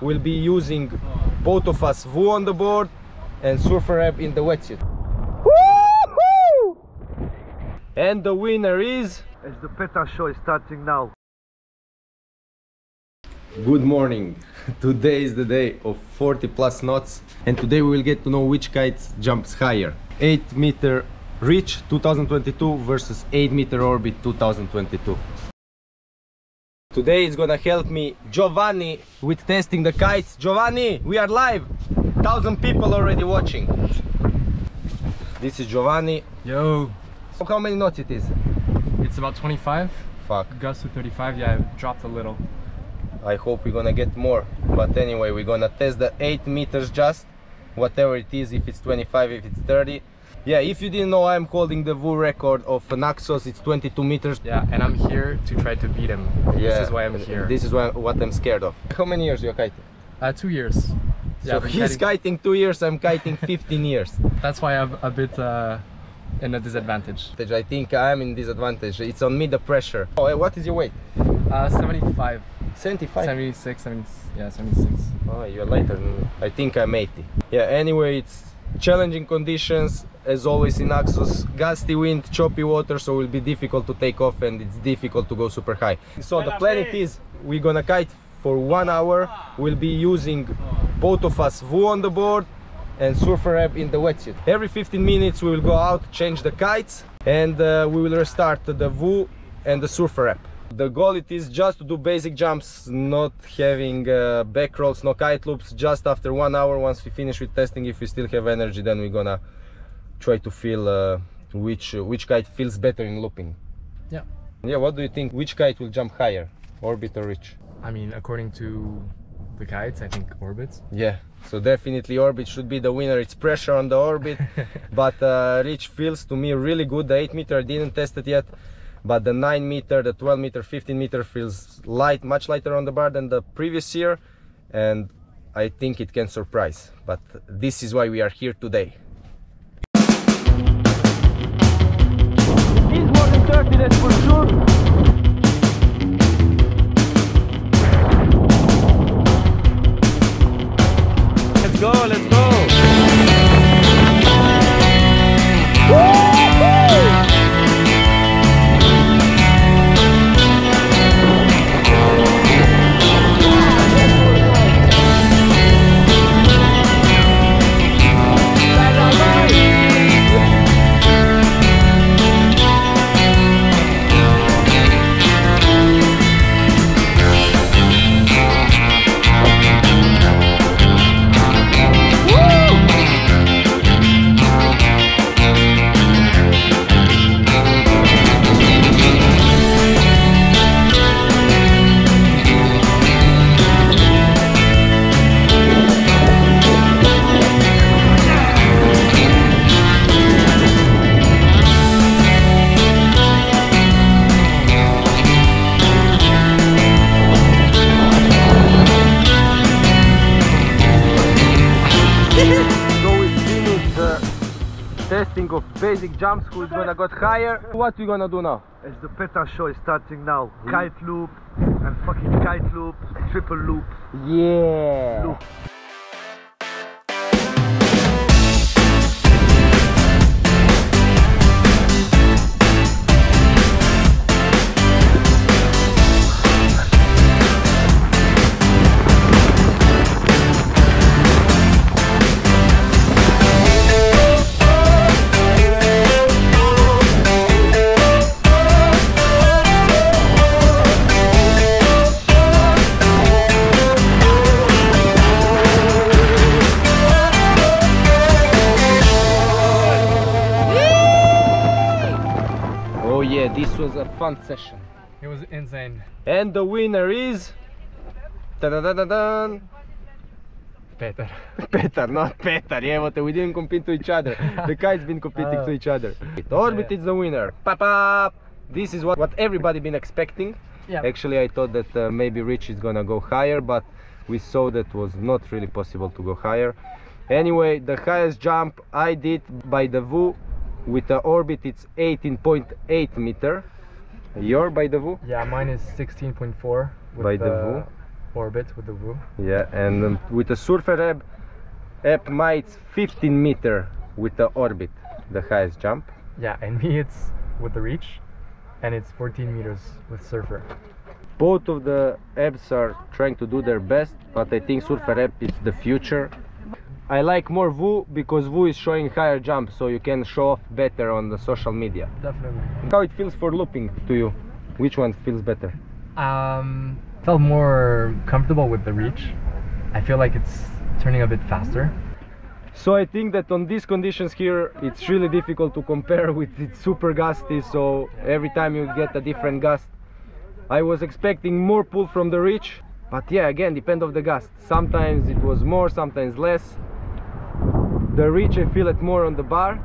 we'll be using both of us Woo on the board and Surfr App in the wetsuit. Woohoo! And the winner is As the PETA show is starting now. Good morning. Today is the day of 40 plus knots and today we will get to know which kite jumps higher. 8 meter reach 2022 versus 8 meter orbit 2022. Today is gonna help me Giovanni with testing the kites. Giovanni, we are live. Thousand people already watching. This is Giovanni. Yo, How many knots it is? it's about 25. Fuck. Gust to 35. Yeah, I've dropped a little. I hope we're gonna get more. But anyway, we're gonna test the 8 meters just, whatever it is, if it's 25, if it's 30. Yeah, if you didn't know, I'm holding the Woo record of Naxos, it's 22 meters. Yeah, and I'm here to try to beat him. Yeah, This is why I'm here. This is why, what I'm scared of. How many years you are kiting? uh, two years. Yeah, so he's kiting- kiting 2 years, I'm kiting 15 years. That's why I'm a bit uh, in a disadvantage. I think I'm in disadvantage. It's on me the pressure. Oh, what is your weight? Uh, 75, 75. 76, 70, yeah, 76. Oh, you're lighter than I think I'm 80. Yeah, anyway, it's challenging conditions as always in Naxos. Gusty wind, choppy water, so it will be difficult to take off and it's difficult to go super high. So the plan it is we're gonna kite for one hour. We'll be using both of us Woo on the board and Surfr App in the wetsuit. Every 15 minutes we will go out, change the kites and uh, we will restart the Woo and the Surfr App. The goal it is just to do basic jumps, not having uh, back rolls, no kite loops. Just after one hour, once we finish with testing, if we still have energy, then we're gonna try to feel uh, which which kite feels better in looping. Yeah. Yeah. What do you think? Which kite will jump higher, orbit or reach? I mean, according to the kites, I think orbits. Yeah. So definitely orbit should be the winner. It's pressure on the orbit, but uh, reach feels to me really good. The 8 meter I didn't test it yet, but the 9 meter, the 12 meter, 15 meter feels light, much lighter on the bar than the previous year, and I think it can surprise. But this is why we are here today. 30, that's for sure. Let's go, let's go. Testing of basic jumps. Who is gonna get higher? What we gonna do now? As the PETA show is starting now. Kite loop and fucking kite loop, triple loop. Yeah. Loop. This was a fun session. It was insane. And the winner is Ta-da-da-da-dan. Peter. Petar, not Petar. Yeah, but we didn't compete to each other. The kite's been competing to Oh. each other. Orbit Yeah. is the winner. Pop up. This is what what everybody been expecting. Yeah. Actually, I thought that uh, maybe Reach is gonna go higher, but we saw that was not really possible to go higher. Anyway, the highest jump I did by the Woo with the orbit it's 18.8 meter. Your by the Woo? Yeah, mine is 16.4. with By the Woo? orbit with the Woo. Yeah, and um, with the Surfr app, app might 15 meter with the orbit, the highest jump. Yeah, and me it's with the Reach, and it's 14 meters with Surfr. Both of the apps are trying to do their best, but I think Surfr app is the future. I like more Woo because Woo is showing higher jump, so you can show off better on the social media. Definitely. How it feels for looping to you? Which one feels better? Um, felt more comfortable with the Reach. I feel like it's turning a bit faster. So I think that on these conditions here, it's really difficult to compare with it's super gusty. So every time you get a different gust, I was expecting more pull from the reach, but yeah, again, depend of the gust. Sometimes it was more, sometimes less. The reach, I feel it more on the bar.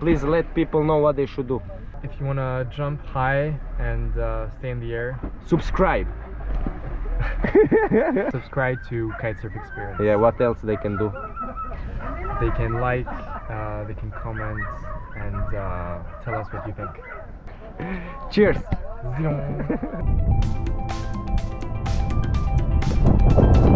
Please let people know what they should do. If you want to jump high and uh, stay in the air, Subscribe. subscribe to Kitesurf Experience. Yeah, what else they can do? They can like, uh, they can comment, and uh, tell us what you think. Cheers. Zion.